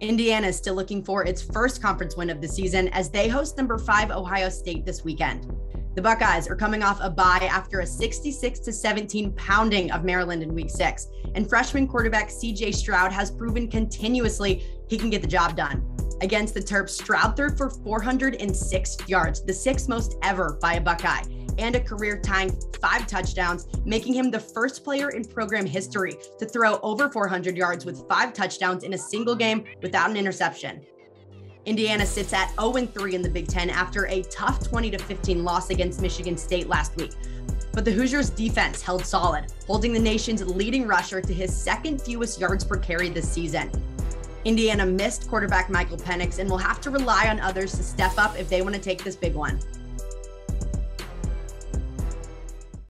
Indiana is still looking for its first conference win of the season as they host number five Ohio State this weekend. The Buckeyes are coming off a bye after a 66 to 17 pounding of Maryland in week six. And freshman quarterback CJ Stroud has proven continuously he can get the job done. Against the Terps, Stroud threw for 406 yards, the sixth most ever by a Buckeye and a career tying five touchdowns, making him the first player in program history to throw over 400 yards with five touchdowns in a single game without an interception. Indiana sits at 0 3 in the Big Ten after a tough 20 15 loss against Michigan State last week. But the Hoosiers' defense held solid, holding the nation's leading rusher to his second fewest yards per carry this season. Indiana missed quarterback Michael Penix and will have to rely on others to step up if they want to take this big one.